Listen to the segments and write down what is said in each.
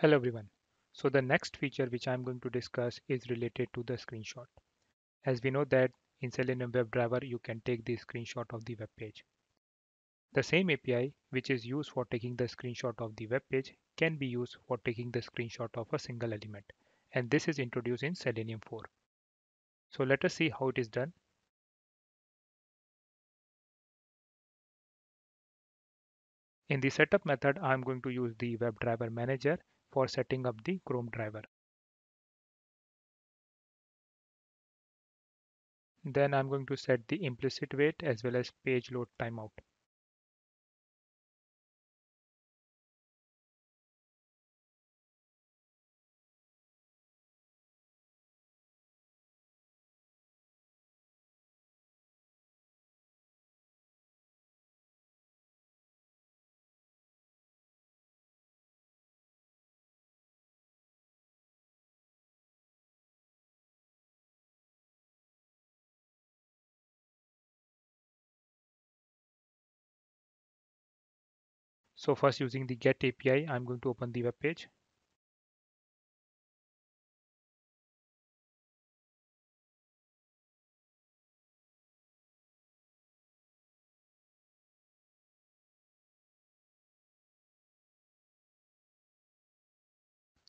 Hello everyone. So the next feature which I'm going to discuss is related to the screenshot. As we know that in Selenium WebDriver you can take the screenshot of the web page. The same API which is used for taking the screenshot of the web page can be used for taking the screenshot of a single element and this is introduced in Selenium 4. So let us see how it is done. In the setup method I'm going to use the WebDriver manager for setting up the Chrome driver. Then I'm going to set the implicit wait as well as page load timeout. So first using the get API, I'm going to open the web page.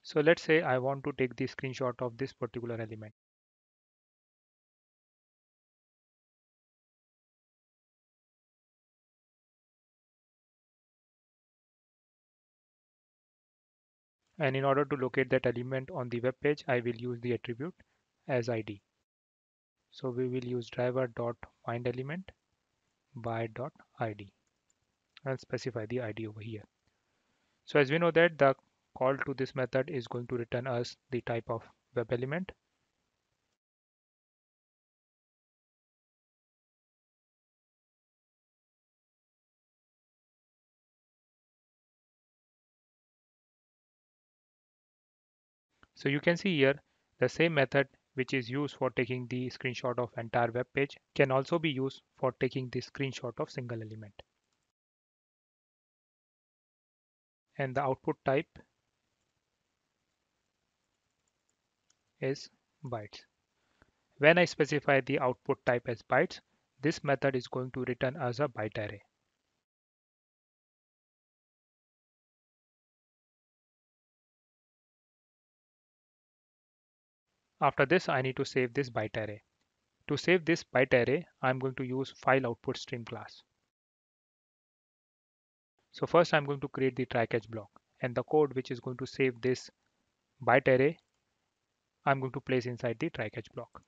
So let's say I want to take the screenshot of this particular element. And in order to locate that element on the web page, I will use the attribute as ID. So we will use driver dot find element by dot ID. I'll specify the ID over here. So as we know that the call to this method is going to return us the type of web element. So you can see here the same method which is used for taking the screenshot of entire web page can also be used for taking the screenshot of single element. And the output type is bytes. When I specify the output type as bytes, this method is going to return as a byte array. After this, I need to save this byte array. To save this byte array, I'm going to use file output stream class. So first I'm going to create the try catch block and the code which is going to save this byte array, I'm going to place inside the try catch block.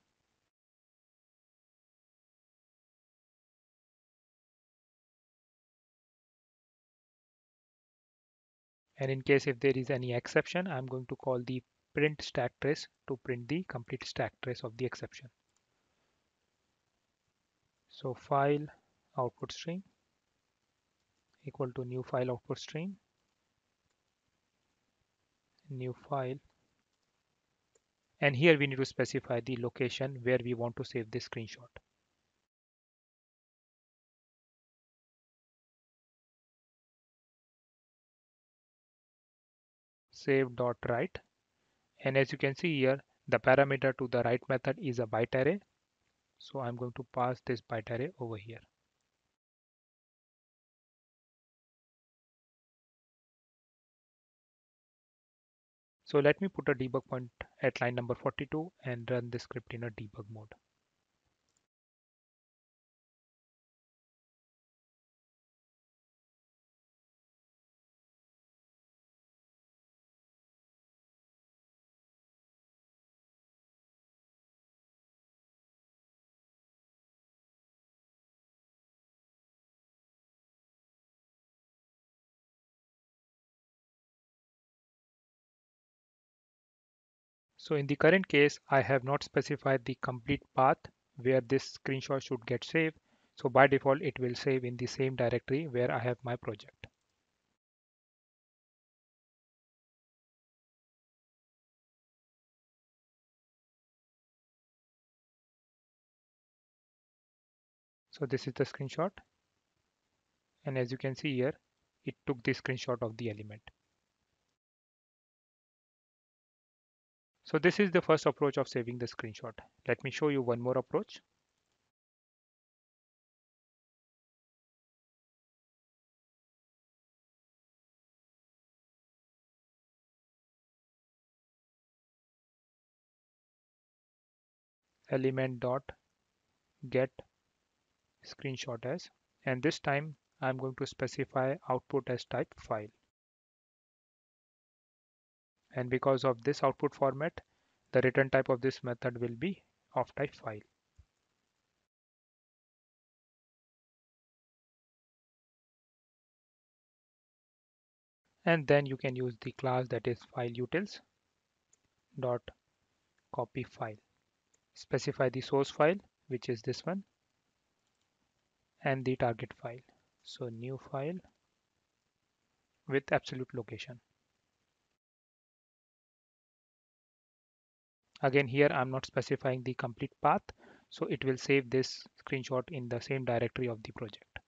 And in case if there is any exception, I'm going to call the print stack trace to print the complete stack trace of the exception. So file output stream equal to new file output stream new file and here we need to specify the location where we want to save this screenshot. Save dot write and as you can see here the parameter to the write method is a byte array so I'm going to pass this byte array over here. So let me put a debug point at line number 42 and run the script in a debug mode So in the current case, I have not specified the complete path where this screenshot should get saved. So by default, it will save in the same directory where I have my project. So this is the screenshot. And as you can see here, it took the screenshot of the element. So this is the first approach of saving the screenshot. Let me show you one more approach. element dot get screenshot as and this time I'm going to specify output as type file and because of this output format the return type of this method will be of type file. And then you can use the class that is file utils dot copy file. Specify the source file which is this one and the target file. So new file with absolute location again here I'm not specifying the complete path so it will save this screenshot in the same directory of the project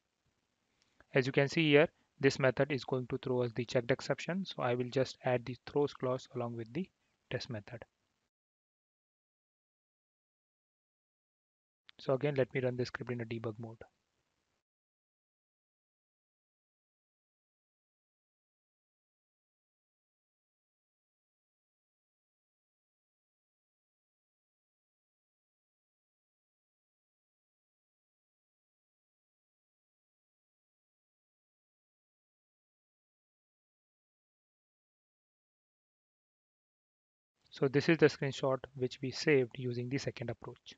as you can see here this method is going to throw us the checked exception so I will just add the throws clause along with the test method So again, let me run the script in a debug mode. So this is the screenshot which we saved using the second approach.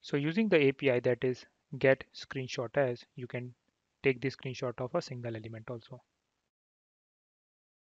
So using the API that is get screenshot as, you can take the screenshot of a single element also.